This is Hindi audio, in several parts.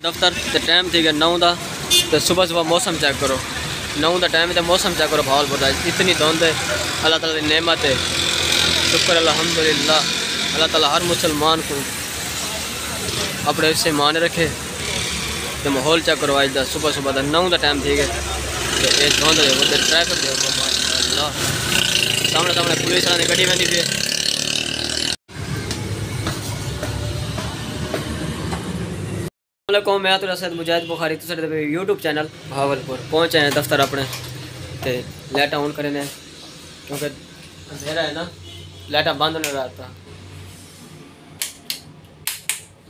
दफ्तर ते टाइम थी गया नौ का तो सुबह सुबह मौसम चेक करो नौ का टाइम तो मौसम चेक करो भावलपुर का इतनी धुंध है अल्लाह ताला नेमत है शुक्र अल्हम्दुलिल्लाह अल्लाह ताला हर मुसलमान को अपने से मान रखे तो माहौल चेक करो का सुबह सुबह का नौ का टाइम थी गया तो धुंध ट्रैफ़िक सामने सामने पुलिस वाले गड्डी बनी पी को मैं तो सैद मुजाहिद बुखारी तो यूट्यूब चैनल भावलपुर। पहुँचे हैं दफ्तर अपने, ते लाइटा ऑन करे क्योंकि अंधेरा है ना, लाइटा बंद नहीं रहा था।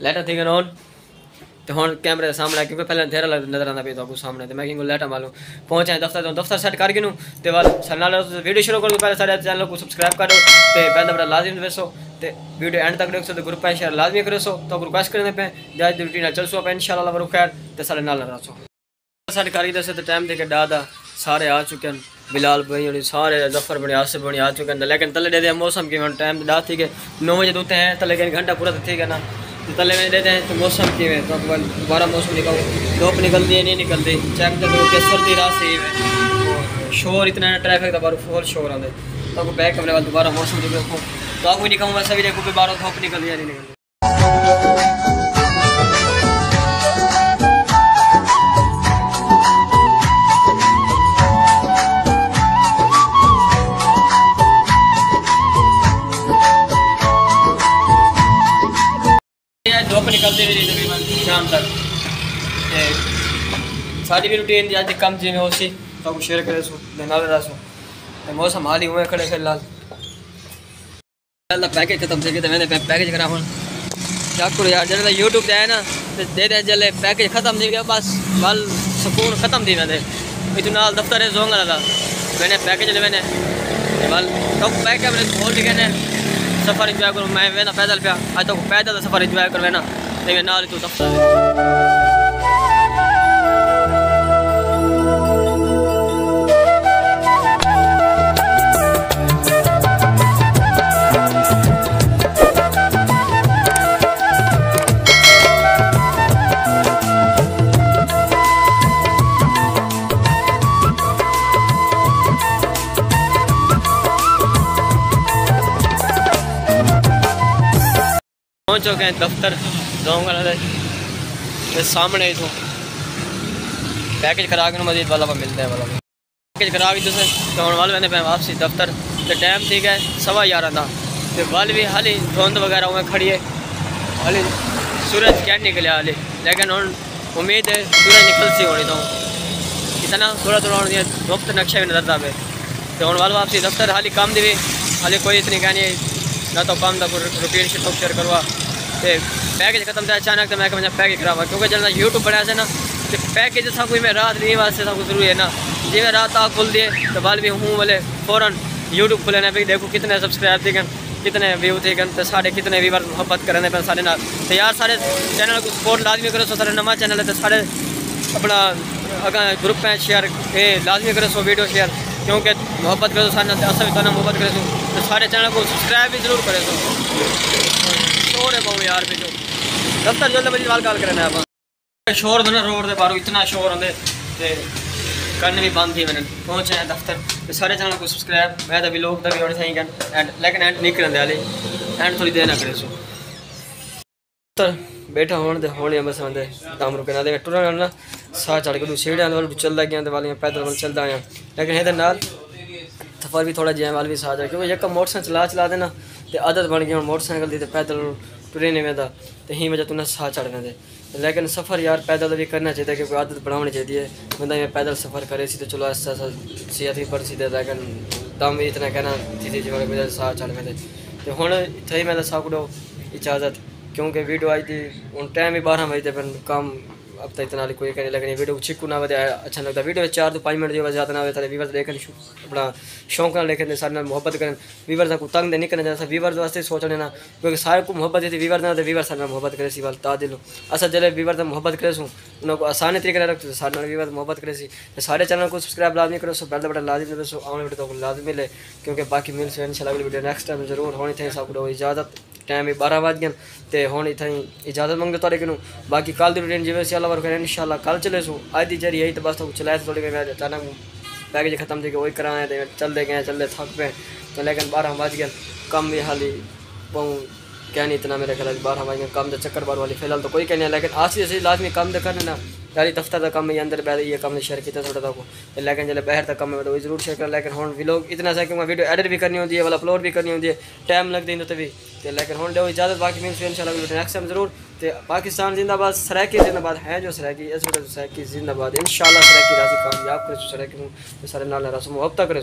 लाइटा थी ऑन? तो हम कैमरे के सामने, क्योंकि पहले अंधेरा नज़र आता पे तो सामने तो मैं क्योंकि लाइटा मालूम। पहुँचे दफ्तर तो दफ्तर सेट करके नूं ते बाद वीडियो शुरू करो, पहले सारे चैनल को सब्सक्राइब करो, ते पहले बड़ा लाजिम दसो वीडियो एंड तक देखो तो ग्रुप है शेयर लाजमी करो सो तो रिक्वेस्ट करने पे जाए दी रूटीन चल सो पे इंशाल्लाह वरु खैर ते सारे नाल रहो सारे कारी दसे ते टाइम देके दादा सारे आ चुके हैं बिलाल भाई और सारे ज़फ़र बने आसिफ बने आ चुके हैं लेकिन तले दे मौसम की टाइम दा थी के नौ बजे दूते हैं तो लेकिन घंटा पूरा तो ठीक है ना तो तले में देते हैं तो मौसम की तो दोबारा मौसम निकल धूप निकलती है नहीं निकलती चेक करो कि सर्दी रात सही शोर इतना ट्रैफ़िक का बार फुल शोर आते तो बैक करने बाद दोबारा मौसम जो देखो। तो आपको नहीं कहूँगा सभी देखो कि बारह धूप निकल या नहीं निकल धूप निकलती शाम तक। सारी भी रूटीन अज कम जिम्मे हो सी तो शेयर करे, सो नाल मौसम हाल हुए खड़े फ़िलहाल। पैकेज खत्म थे मैंने पैकेज करा हूँ क्या यार जल्द यूट्यूब ते है ना तो दे दे जल्द पैकेज खत्म थी गया बस गल सुकून खत्म थी मैंने। इतु नाल दफ्तर जोंग वाला मैंने पैकेज ले मैंने। बल तो पैकेज मैंने खोल के कहने सफ़र इंजॉय करूँ, मैं वेना पैदल पे आज तो पैदल सफ़र इंजॉय कर वेना लेकिन नाल तू दफ्तर पहुँच चुके हैं दफ्तर। गाँव का सामने इथों पैकेज करा के मजीद वाला पर मिलता है, वाला पैकेज करा के तुसें तो हम वाल पे वापसी, दफ्तर। तो टाइम ठीक है, सवा ग्यारह था तो वाल भी हाली धुंध वगैरह उमें खड़ी है। हाली सूरज क्या निकलिया हाली। लेकिन हम उम्मीद है सूरज निकल सी होनी तो इतना थोड़ा थोड़ा धुप तो नक्शे भी नज़र आवे तो हम वाल वापसी, दफ्तर हाली कम दी हाली कोई इतनी कहनी ना तो कम था रूटीन शिप शेयर करवा पैकेज खत्म था अचानक तो मैं पैकेज करावा क्योंकि जल्द यूट्यूब बनाया से ना तो पैकेज सब कुछ मैं रात नहीं वास्ते सब कुछ ज़रूरी है ना जी मैं रात आग खुल दिए तो बाल भी हूँ बोले फ़ौरन यूट्यूब खुले भाई देखो कितने सब्सक्राइब थे कितने व्यू थे तो साढ़े कितने व्यूवर मोहब्बत करने पे सारे ना तो यार सारे चैनल को सपोर्ट लाजमी करो सो सारे नवा चैनल है तो सारे अपना अगर ग्रुप है शेयर ये लाजमी करो सो वीडियो शेयर क्योंकि मोहब्बत करो सारे असल भी मोहब्बत करे तो सारे चैनल को सब्सक्राइब भी ज़रूर करे सो शोर है पाऊँ यार जो। दफ्तर जल्द बजे वाल कॉल करना आप शोर ना रोड के बाहरों इतना शोर तो करने भी बंद थी मैंने। पहुँचे हैं दफ्तर तो सारे चैनल को सब्सक्राइब। मैं तो लोग भी होने चाहिए एंड, लेकिन एंड नहीं करने वाले एंड थोड़ी देर ना करे सो। बैठा होने होने बस आते दम रुके ना टुरन ना साह चढ़ के वाल चलता गया पैदल चलता आया। लेकिन ये सफ़र भी थोड़ा जैम वाल भी साह चढ़ क्योंकि मोटरसाइकिल चला चला देना तो आदत बन गई मोटरसाइकिल की पैदल टुरे नहीं वेंदा। तो ही वजह तुना साह चढ़ वेंदे लेकिन सफ़र यार पैदल भी करना चाहिए क्योंकि आदत बनानी चाहिए बंदा मैं पैदल सफ़र करे तो चलो ऐसा ऐसा सेहत भी बढ़ सी लेकिन दम भी इतना कहना थी जो साह चढ़ वेंदे तो हूँ इतना ही मैं साकुड़ो इजाज़त, क्योंकि वीडियो आई थी हूँ टाइम भी बारह बजे पर काम अब तक इतना कोई करने लगनी वीडियो छिक्कू ना बजे अच्छा लगता वीडियो चार तो पाँच मिनट जो ज़्यादा ना होता वीवर देखने अपना शौक ना लेकर सारे मोहब्बत करें। वीवर को तंग नहीं करना चाहिए वीवर वास्ते सोचने ना। क्योंकि सारे को मोहब्बत थी वीवर ना तो वीवर सारे मोहब्बत करे सी वाल ता दिलो। असा जल्द वीवर से मुहब्बत करे सूँ उनको आसान तरीके रखते सारे वीवर मुहब्बत करे सी। सारे चैनल को सब्सक्राइब लाजमी करो सो बेल बटन लाजमी सो आने वीडियो तो लाजमी मिले, क्योंकि बाकी मिल से इंशाल्लाह वीडियो। नेक्स्ट टाइम ज़रूर होनी थे सब इजाज़त। टाइम भी बारह बज गए तो हूँ इतना इजाज़त मंगते थोड़े कि बाकी कल की रूटीन जिम्मे अल्लाह वर्क इन शाला कल चले सू अज की जरी यही तो बस चलाए थोड़ी मैं अचानक पैकेज खत्म थी वही कराए तो चलते गए चलते थक पे तो लेकिन बारह बज गए कम भी हाली बहु क्या नहीं इतना मेरे ख्याल बारह बज गए कम तो चक्कर बार वाली फ़िलहाल तो कोई कहने लेकिन आज से लाजमी कम तो करने ना यारी दफ्तर का कम अंदर बैठ ये कम शेयर किया थोड़ा तक लेकिन जल्द बाहर तक कम है तो ज़रूर शेयर कर। लेकिन हूँ भी लोग इतना सा कि मैं वीडियो एडिट भी करनी होती है, वाला अपलोड भी करनी होती है। टाइम लगती है भी। तो लेकिन हूँ दो इजाज़त बाकी मीन इंशाल्लाह नेक्स्ट टाइम ज़रूर। तो पाकिस्तान जिंदाबाद सराकी जिंदाबाद है जो सराकी इस वीडियो सराकी जिंदाबाद। इन शाला सराकी राज़ी कामयाब करे सराकी सारे नाल रसम अब तक करे